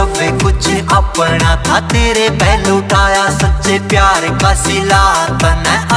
सब कुछ अपना था तेरे पहलू टाया सच्चे प्यार का सिला तने।